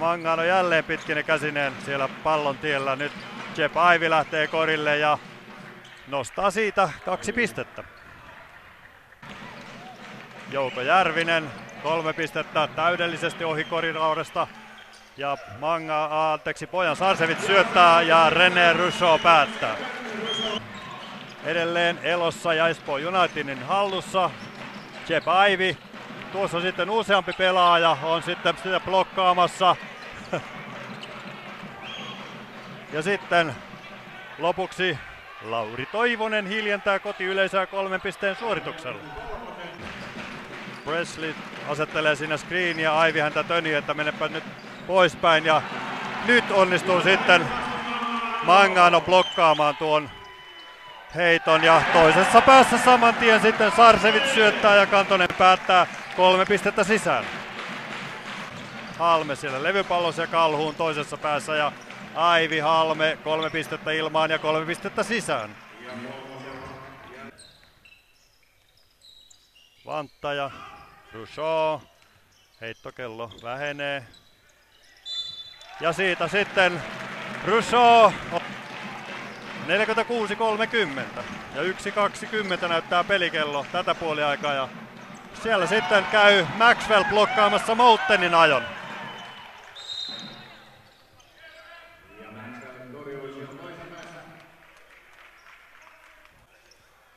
Mangano jälleen pitkinen käsineen siellä pallon tiellä. Nyt Jep Aivi lähtee korille ja nostaa siitä kaksi pistettä. Jouko Järvinen, kolme pistettä täydellisesti ohi koriraudesta. Ja Manga, anteeksi, Pojan Sarsevit syöttää ja René Rousseau päättää. Edelleen elossa ja Espoo Unitedin hallussa. Jep Aivi. Tuossa sitten useampi pelaaja on sitten sitä blokkaamassa. Ja sitten lopuksi Lauri Toivonen hiljentää kotiyleisöä kolmen pisteen suorituksella. Presley asettelee siinä screenia, Aivi häntä töni, että menepä nyt poispäin ja nyt onnistuu sitten Mangano blokkaamaan tuon heiton ja toisessa päässä saman tien sitten Sarsevit syöttää ja Kantonen päättää kolme pistettä sisään. Halme siellä levypallossa ja Kalhuun toisessa päässä ja Aivi Halme kolme pistettä ilmaan ja kolme pistettä sisään. Vantta ja Rousseau. Heittokello vähenee. Ja siitä sitten Rousseau 46-30. Ja 1.20 näyttää pelikello tätä puoliaikaa. Ja siellä sitten käy Maxwell blokkaamassa Moutenin ajon.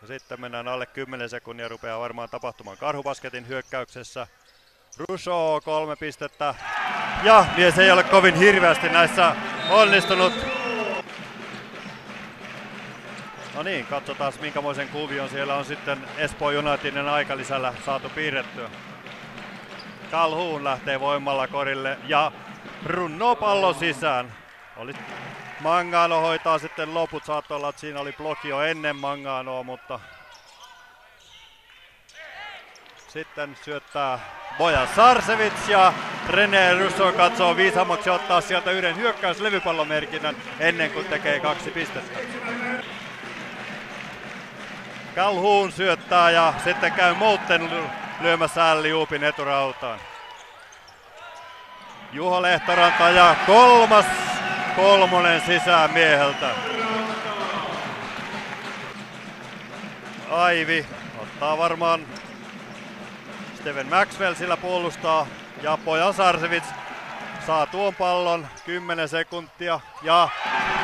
Sitten mennään alle 10 sekunnia, rupeaa varmaan tapahtumaan karhubasketin hyökkäyksessä. Rousseau kolme pistettä. Ja mies ei ole kovin hirveästi näissä onnistunut. No niin, katsotaan minkämoisen kuvion siellä on sitten Espoo Unitedin aikalisällä saatu piirrettyä. Calhoun lähtee voimalla korille ja runnoo pallon sisään. Oli Mangano hoitaa sitten loput. Saattoi olla, että siinä oli bloki jo ennen Manganoa, mutta sitten syöttää Boja Sarsevits ja René Russo katsoo viisammaksi ottaa sieltä yhden hyökkäyslevypallomerkinnän ennen kuin tekee kaksi pistettä. Calhoun syöttää ja sitten käy Mouten lyömässä Alli eturautaan. Juho Lehtoranta ja kolmas kolmonen sisään mieheltä. Aivi ottaa varmaan Steven Maxwell sillä puolustaa ja Pojan Sarsevits saa tuon pallon 10 sekuntia ja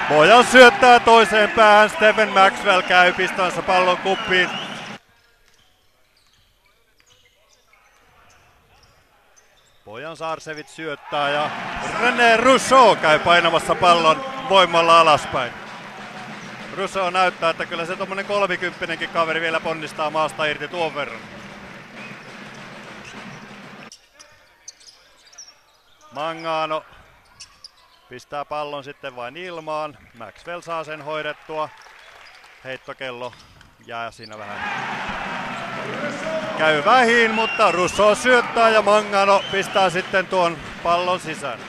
Pojan syöttää toiseen päähän. Steven Maxwell käy pistämässä pallon kuppiin. Pojan Sarsevit syöttää ja René Rousseau käy painamassa pallon voimalla alaspäin. Rousseau näyttää, että kyllä se tuommoinen kolmikymppinenkin kaveri vielä ponnistaa maasta irti tuon verran. Mangano pistää pallon sitten vain ilmaan. Maxwell saa sen hoidettua. Heittokello jää siinä vähän käy vähin, mutta Russo syöttää ja Mangano pistää sitten tuon pallon sisään.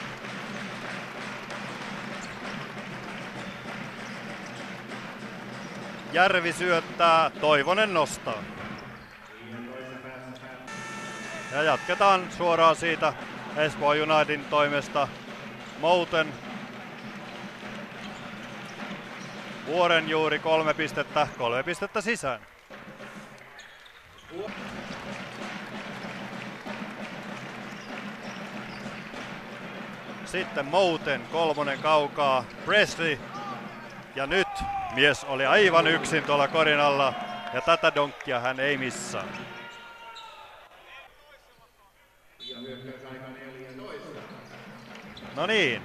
Järvi syöttää, Toivonen nostaa. Ja jatketaan suoraan siitä Espoo Unitedin toimesta. Mouten Vuoren juuri kolme pistettä, kolme pistettä sisään. Sitten Mouten, kolmonen kaukaa, Presley. Ja nyt mies oli aivan yksin tuolla korin alla ja tätä donkkia hän ei missaa. No niin.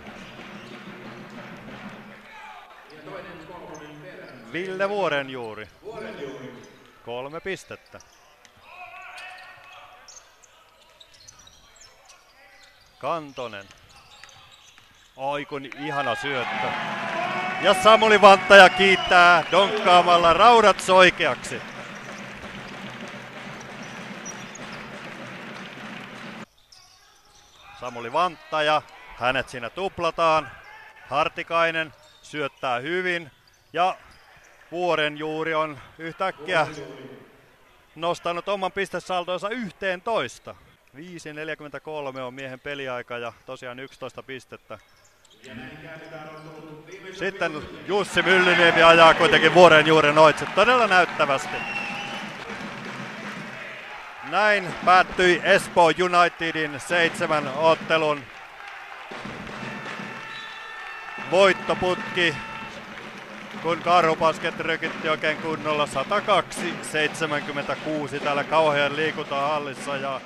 Ville Vuoren juuri. Kolme pistettä. Kantonen. Aikun ihana syöttö. Ja Samuli Vanttaja kiittää donkkaamalla raudat soikeaksi. Samuli Vanttaja, hänet siinä tuplataan. Hartikainen syöttää hyvin ja Vuoren juuri on yhtäkkiä nostanut oman yhteen toista. 5.43 on miehen peliaika ja tosiaan 11 pistettä. Sitten Jussi Myllyniemi ajaa kuitenkin vuoren juuri oitse todella näyttävästi. Näin päättyi Espoo Unitedin seitsemän ottelun voittoputki, kun Karhupasket rykitti oikein kunnolla 102-76 täällä kauhean liikuntahallissa ja